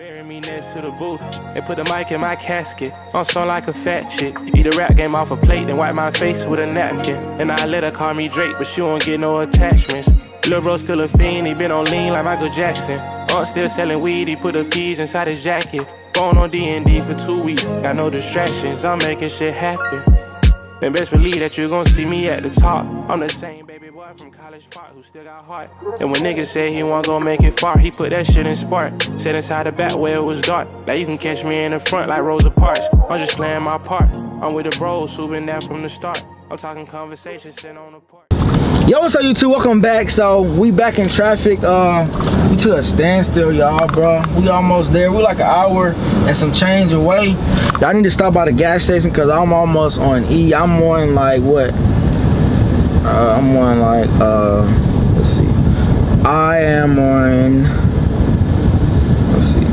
Bury me next to the booth and put the mic in my casket. I'm song like a fat chick. Eat a rap game off a plate, then wipe my face with a napkin. And I let her call me Drake, but she won't get no attachments. Lil' bro still a fiend, he been on lean like Michael Jackson. Aunt still selling weed, he put a peas inside his jacket. Phone on D&D for two weeks, got no distractions, I'm making shit happen. Then best believe that you gon' see me at the top. I'm the same baby boy from College Park who still got heart. And when niggas say he want gon' make it far, he put that shit in spark. Sit inside the back where it was dark. Now you can catch me in the front like Rosa Parks. I'm just playing my part. I'm with the bros who been there from the start. I'm talking conversations sitting on the porch. Yo, what's up YouTube? Welcome back. So we back in traffic. Uh, we took a standstill, y'all, bro. We almost there. We like an hour and some change away. Y'all need to stop by the gas station because I'm almost on E. I'm on like what? Uh, I'm on like uh, let's see. I am on. Let's see.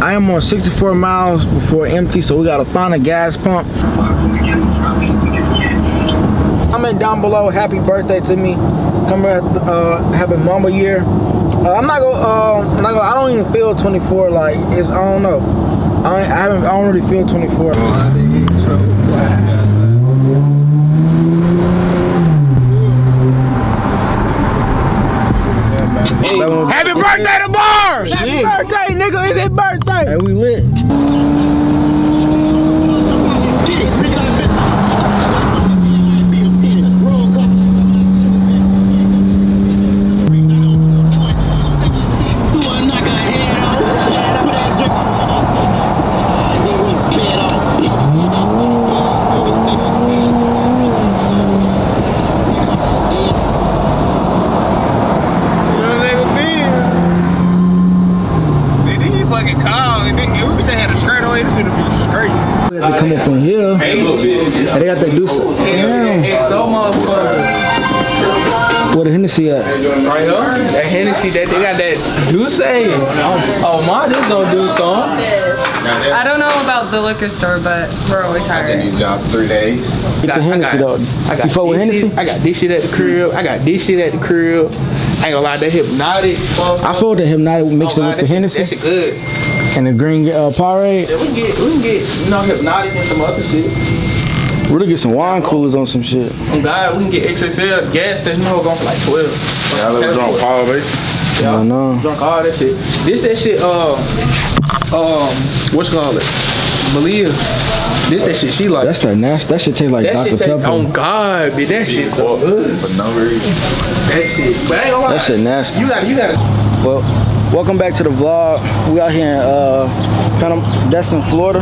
I am on 64 miles before empty, so we gotta find a gas pump. Comment down below, happy birthday to me. Come here, uh, happy mama year. Uh, I'm not gonna, uh, I'm not gonna, I don't even feel 24. Like it's, I don't know. I, I haven't, I don't really feel 24. Happy birthday to Bar! Happy birthday, nigga! It's his birthday! Hey, we lit. Straight. We have to come up from here. Hey, little bitch. Hey, they got that deuce. Damn. So motherfucker. Where the Hennessy at? Right here. That Hennessy, that they got that Douce. Oh, oh my, this gonna do something. I don't know about the liquor store, but we're always hiring. New job three days. Get the Hennessy though. I got You fuck with Hennessy? I got this shit at the crib. I got this shit at the crib. I ain't gonna lie, that Hpnotiq. I feel the Hpnotiq mixed oh, with the Hennessy That shit good. And the green uh, Powerade. Yeah, we can get, we can get, you know, Hpnotiq and some other shit. We're gonna get some wine coolers on some shit. On God, we can get XXL gas station. No, going for like 12. Yeah, I live on Paul Basin. I know. Drunk all that shit. This that shit. Uh, um, what's called it? Malia. This that shit. She like. That's that nasty. That shit tastes like that Dr. shit. Take, Pepper. on God, bitch. That shit so good. For no reason. That shit. But I ain't gonna lie. That shit nasty. You got. You got. Well, welcome back to the vlog. We out here in uh, Destin, Florida.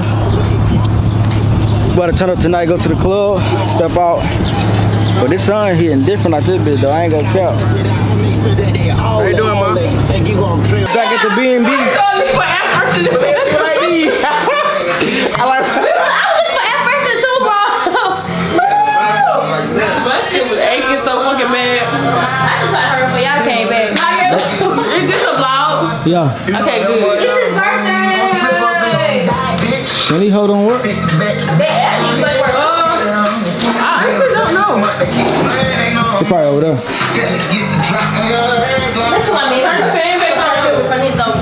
About to turn up tonight, go to the club, step out. But this sun hitting different like this bitch though. I ain't gonna count. How you doing, man? Back at the B&B. I like. My shit was aching so fucking bad. I just tried to hurry for y'all came back. Yeah. Okay, good. It's his birthday. Can he hold on work? Uh, I actually don't know. He probably over there. That's what I mean. Turn the fan back on for his though.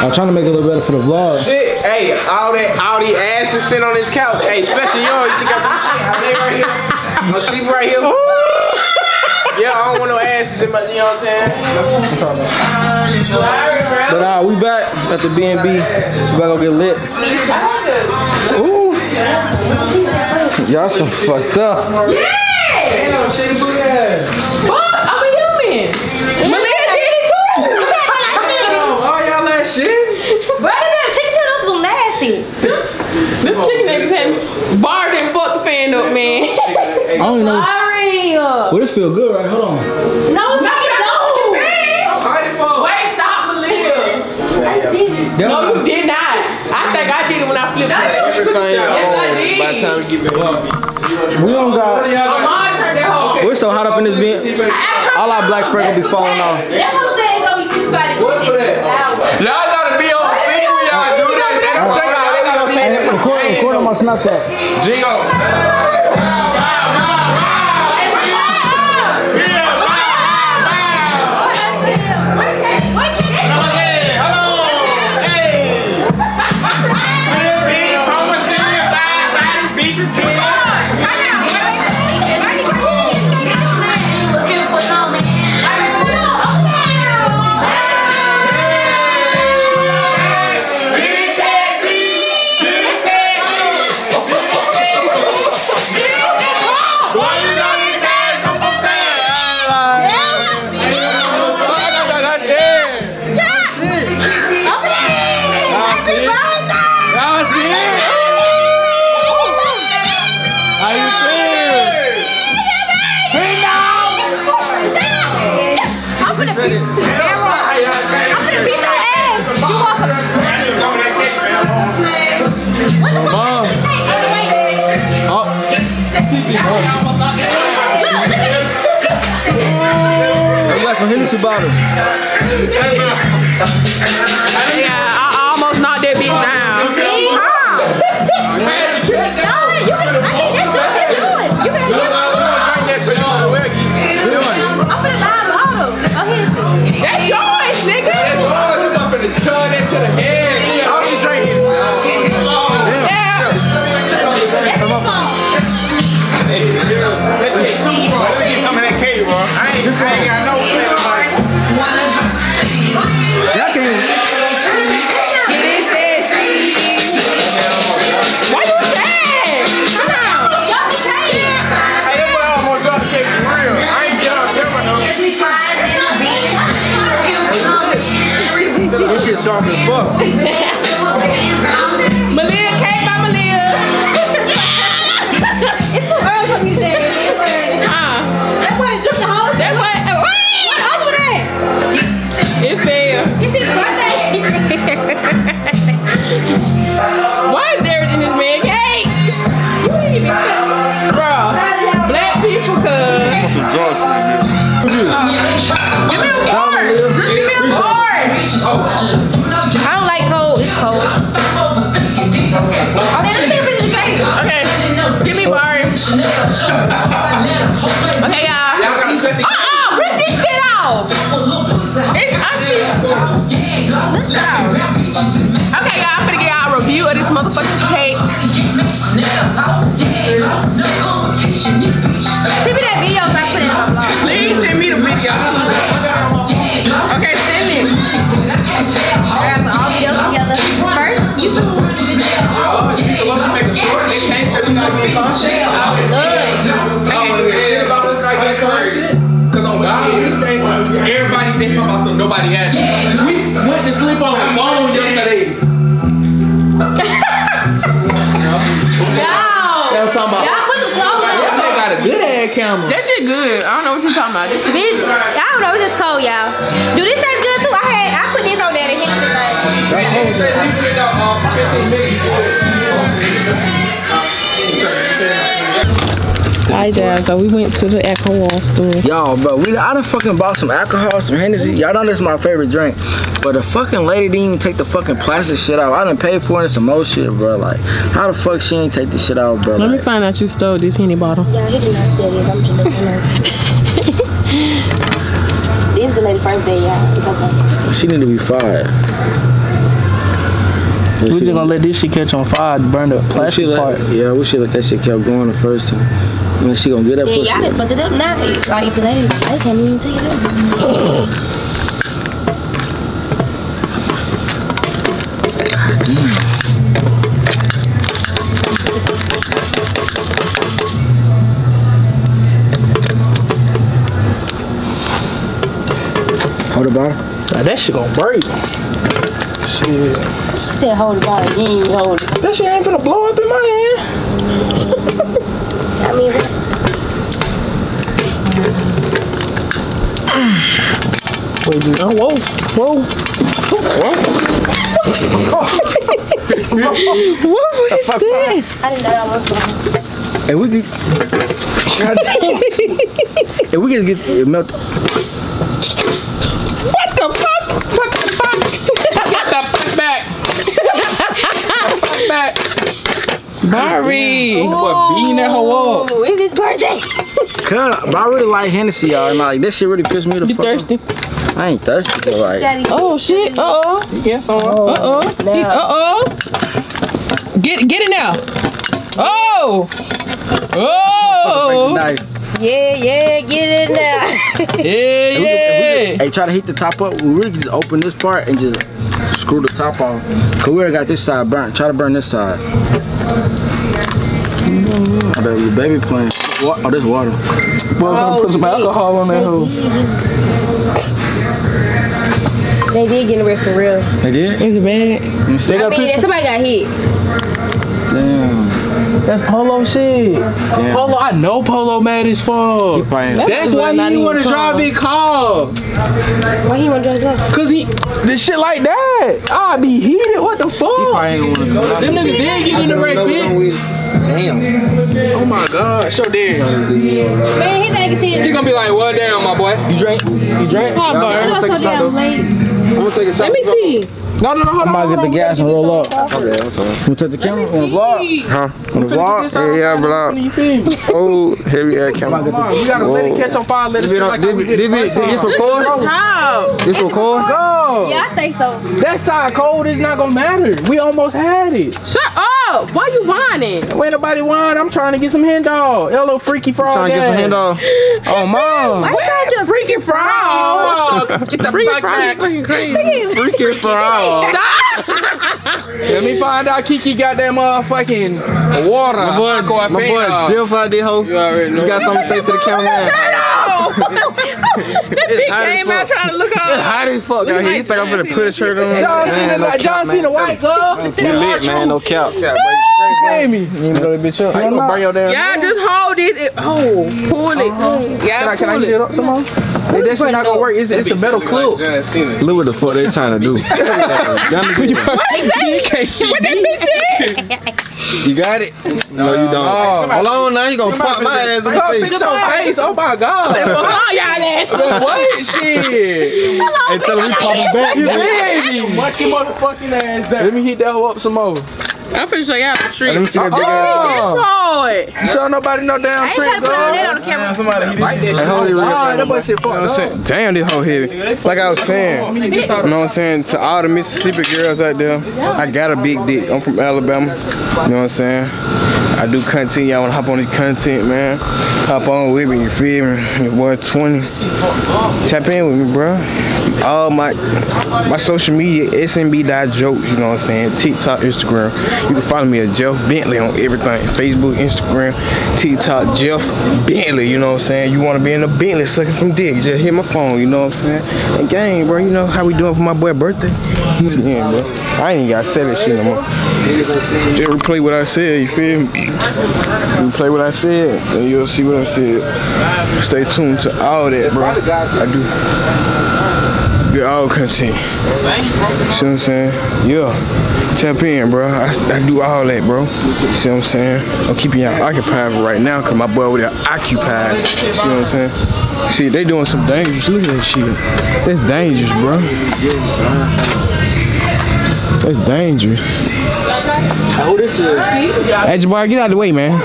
I'm trying to make it a little better for the vlog. Shit, hey, all that, all the asses sitting on this couch. Hey, especially yours. You got this shit. I lay right here. I'm gonna sleep right here. Yeah, I don't want no asses in my. You know what I'm saying? But uh, we back at the B&B. We about to get lit. Ooh. Y'all some fucked up. Damn, shit, booty ass. What? I'm a human. Malia did it too. Damn, all y'all that shit. Brother, them chicken tenders was nasty. Them chicken niggas had bar didn't fuck the fan up, man. I don't know. Sorry. Well, it feel good, right? Hold on. No, no, no. Party for. Wait, stop, Malia. No, you did not. I think I did it when I flipped it. Everything Yes, I on did. by the time we get back. We don't got. Y'all turned that home. We're so hot up in this bitch. All our black spray gonna be falling off. That's what I'm saying. It's gonna be too excited. What's for that? Y'all gotta be on sync when y'all do that. They don't take out. They gotta say Hey, record, record on my Snapchat. Jingo. I'm gonna beat your ass. You walk up. What the fuck? Mom. happened to the cake? Anyway, Oh, Look, look at this. you got some Hennessy bottle. Yeah, I almost knocked that bitch down. See? No, you can, I think that's what you're doing. You can I'm shit sharp as fuck. Malia came by Malia. It's too early for me to say. Uh, That boy took the whole that's what. What else was that? It's fair. It's his birthday. Why is there in this man cake? You ain't even Bro, black people cuz. Some Johnson. Give me a card. Bitch, I don't know. It's just cold, y'all. Do this taste good too? I had, I put this on there to hit the thing. Hi, Jazz. So we went to the alcohol store. Y'all, bro, we I done fucking bought some alcohol, some Hennessy. Y'all know this is my favorite drink. But the fucking lady didn't even take the fucking plastic shit out. I done paid for it and some more shit, bro. Like, how the fuck she ain't take the shit out, bro? Let me find out you stole this Henny bottle. Yeah, he did not steal this. I'm just letting you know. This was the lady's first day, y'all. It's okay. she need to be fired. We just gonna let this shit catch on fire, burn the We plastic should part. yeah, we should let that shit kept going the first time. And then she gonna get that Yeah, y'all done pussy. fucked it up now. Like, the lady, I can't even take it up. Hold the bar. Like, that shit gonna break. Shit. I said hold the bar. You ain't hold it. That shit ain't finna blow up in my hand. I mean, Wait, dude. Oh, whoa. Whoa. What was that? I didn't know that was going Hey, we could. God damn. If we could get it melt. What the fuck? What the fuck? Get the fuck back. fuck back. Barbie. What, beating that hoe up? Oh, it's his birthday. Cause but I really like Hennessy, y'all. And like this shit really pissed me the You fuck thirsty? off. I ain't thirsty, but like. Oh shit. Uh oh. You get some? Uh oh. Uh oh. Get get it now. Oh. Oh. Knife. Yeah, yeah, get it now. Yeah, If we could- if we yeah. could- Hey, try to heat the top up. We really just open this part and just screw the top on. Cause we already got this side burnt. Try to burn this side. Oh, there your baby playing. Wa- Oh, this water. Well, gonna put some alcohol on that hoe. they did get rid for real. They did? Is it bad? They got a mean, somebody got hit. Damn. That's Polo shit. Polo, I know Polo mad as fuck. That's why he want to drive big car. Why he want to drive as well? Cause he, this shit like that. I be heated. What the fuck? I ain't wanna go. Them niggas did get in the wreck, bitch. Damn. Oh my god, so dead. Man, his ass can see You it. gonna be like, well, damn, my boy. You drink? You drink? Hi, I'm Bart. so damn late. I'm gonna take a shot. Let me see. No, no, no, hold I on. might get the gas and roll up. Okay, I'm sorry. You take the camera on the vlog? Huh? On the vlog? Yeah, yeah, vlog. You feel me? Oh, heavy air camera. Come on, we gotta let it catch on fire. Let it Did sit it- like how we did did it- the did first did this time. record? How? This record? Go. Yeah, I think so. That side cold is not gonna matter. We almost had it. Shut up. Why you whining? Ain't nobody whine. I'm trying to get some hen dog. That little freaky frog. Trying to get some ass. hand off. Oh, mom. I got you freaky freaking frog. Get the Freaking fuck frog, back. fucking crazy. Freaking frog. Let me find out Kiki got that motherfucking water. My boy, my boy Afina. Jill out there, ho. You already know. got something to say to the cameraman? That bitch hot as came out trying to look out. Hot as fuck out here. You think I'm finna put a shirt on? John Cena, no like, John Cena, white girl. We lit, man. No cap. Blame me. You need to blow that bitch up. I ain't gonna burn your damn. Yeah, just hold it. it- Oh, pull it. Yeah, Can I, can I get it up some more? Hey, that shit not gonna work. It's, it's a metal clip. John Cena. Look what the fuck they trying to do. Y'all niggas- You can't see What that me. bitch said? you got it? No, you don't. Oh. Hold on now. You gonna pop my ass in Come the bitch face. your face. Oh my god. Behind y'all ass. What shit? Until we pop him back. Baby. Monkey motherfucking ass down. Let me hit that hoe up some more. I'm finna show y'all the Let me trick. see that oh, big ass. Oh. Boy. You show nobody no damn I ain't trick, trying to put all that on the camera. Somebody hit this shit. Hey, hold it real Oh, quick. that boy shit You know what I'm fucked up. Damn, this whole heavy. Like I was saying, you know what I'm saying? To all the Mississippi girls out there, I got a big dick. I'm from Alabama. You know what I'm saying? I do content. Y'all wanna hop on the content, man? Hop on with me, you feel me? Your boy 20. Tap in with me, bro. All my my social media, SMB.jokes, you know what I'm saying? TikTok, Instagram. You can follow me at Jeff Bentley on everything. Facebook, Instagram, TikTok, Jeff Bentley, you know what I'm saying? You wanna be in the Bentley sucking some dick, just hit my phone, you know what I'm saying? And gang, bro, you know how we doing for my boy birthday? Yeah, bro. I ain't gotta say that shit no more. Just replay what I said, you feel me? Replay what I said, and you'll see what I said. Stay tuned to all that, bro. I do get all content. See what I'm saying? Yeah. Tap in, bro. I, I do all that, bro. See what I'm saying? I'm keeping y'all occupied right now because my boy over there occupied. See what I'm saying? See, they doing some dangerous. Look at that shit. That's dangerous, bro. That's dangerous. Who this is? Hey, Jabbar, get out of the way, man.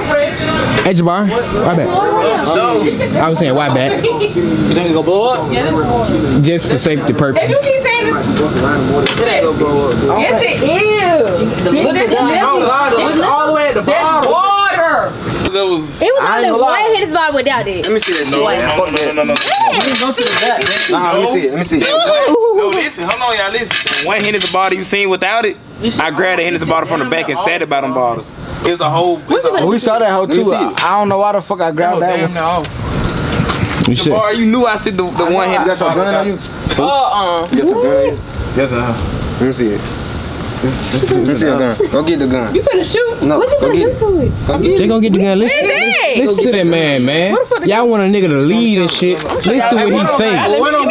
Hey, Jabbar, why back? I was saying, why back? You think it gonna blow up? Just for safety purposes. You keep saying this. Yes, it is. Bitch, that's Oh, liquid. God, look all the way at the That's bottom. water. It was only gonna one lie. hit his bottom without it. Let me see that shit. man. Fuck that. Nah, let me see it. Let me see it. No, listen, hold on, y'all. Listen. One Hennessy bottle you seen without it, I grabbed a Hennessy bottle from the back and sat it by them bottles. It was a whole. It's a whole we saw that hoe too. see I. I don't know why the fuck I grabbed that one. You should. bar. You knew I said the, the one You Hennessy got your gun on you? Uh-uh. You got your gun on you? Yes, uh. Let me see it. Let me see your gun. Go get the gun. You finna shoot? No, What you go gonna do to it? Go get They it. gonna get the gun. Listen, Hey, listen to that man, man. Y'all want a nigga to lead and shit. Listen to what he say.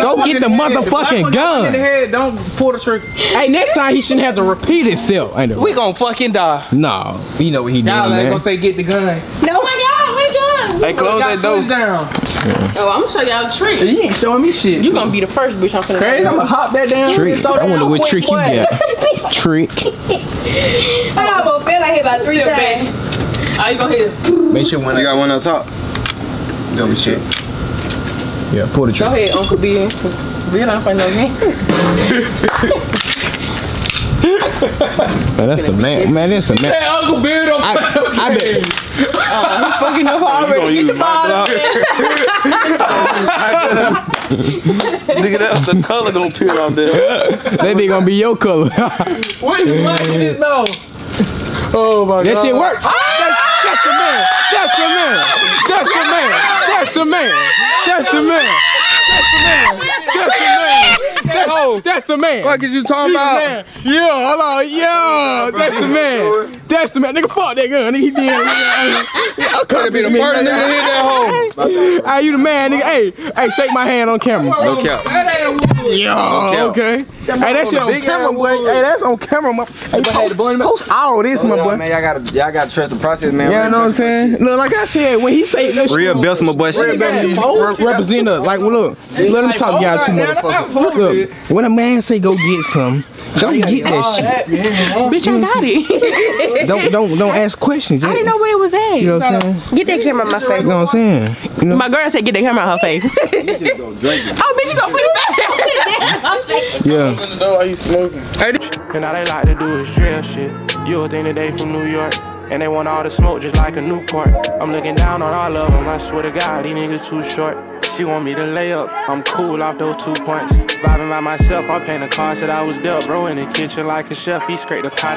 Go get the motherfucking gun. don't pull the trigger. Hey, next time he shouldn't have to repeat himself. We gonna fucking die. No, you know what he doing, Y'all ain't gonna say get the gun. No, my God, what gun? Hey, close that door. down. Oh, I'm gonna show y'all the trick. You ain't showing me shit. You gonna be the first bitch I'm finna Crazy, I'm gonna hop that down. Trick. So I wonder damn what quick, trick you boy. got. Trick. I almost feel like it about three Feel times. bad. Oh, you gonna hit it. Make sure one. You got one on top. Don't be shit. Yeah, pull the trick. Go trigger. ahead, Uncle B. We don't play no game. Man, that's the man. Man, that's the man. Hey, Uncle Beard on I, I bet. Uh, fucking oh, up already. Hit the bottom. Nigga, that the color gonna peel out there. That be gonna be your color. When the black in his nose. Oh my That god. That shit work. Ah! That's the man. That's the man. That's the man. That's the man. That's the man. That's, that's the man. What is you talking He's the man! What could you talk about? man. Yeah, hold on. Yeah, that's the man. That's the man. Nigga, fuck that gun. Nigga, he did. I could have be the first nigga to hit that hole. Hey, you the man, nigga. Hey, hey, shake my hand on camera. No cap. Yeah, cap. okay. Hey, that shit on camera, boy. Hey, that's on camera, my. Hey, post, post all this, my boy. man, y'all gotta, y'all gotta trust the process, man. Yeah, you know what I'm saying? Look, like I said, when he say that shit, Real Bessemer boy shit. Re- represent us. Like, well, look, let him talk y'all two motherfuckers. Look, when a man say go get some, don't get that shit. Mm-hmm. Bitch, I got it. Don't don't don't ask questions. I didn't know where it was at. You know what I'm saying? Get that camera on my face. You know what I'm saying? You know? My girl said, get the camera out her face. oh, bitch, you gonna put it back. Yeah. smoking? And all they like to do is drill shit. You would think that they from New York. And they want all the smoke just like a Newport. I'm looking down on all of them. I swear to God, these niggas too short. She want me to lay up. I'm cool off those two points. Vibing by myself, I'm paying the cards that I was dealt. Bro in the kitchen like a chef. He scraped the pot and